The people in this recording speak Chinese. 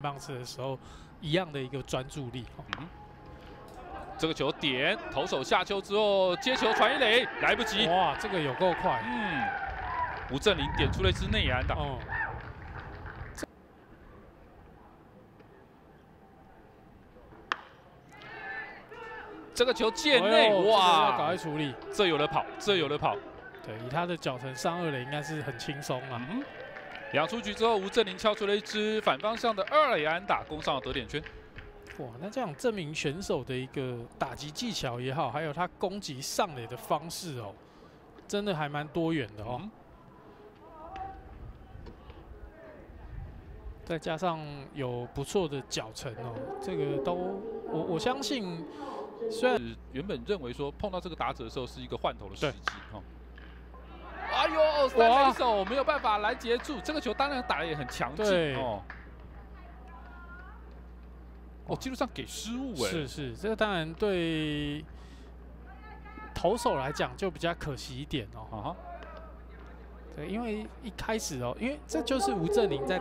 棒次的时候一样的一个专注力。嗯，这个球点投手下球之后接球传一垒，来不及。哇，这个有够快。嗯，吴振林点出了一支内野安打。哦。这个球界内，哇，赶快处理。这有的跑，这有的跑。对，以他的脚程上二垒应该是很轻松啊。两出局之后，吴振林敲出了一支反方向的二垒安打，攻上了得点圈。哇，那这样证明选手的一个打击技巧也好，还有他攻击上垒的方式哦，真的还蛮多元的哦。再加上有不错的脚程哦，这个都我我相信，虽然原本认为说碰到这个打者的时候是一个换头的时机哈。哎呦，三垒手没有办法拦截住这个球，当然打的也很强劲哦。哦，记录上给失误哎。是是，这个当然对投手来讲就比较可惜一点哦。啊对，因为一开始哦，因为这就是吴振林在。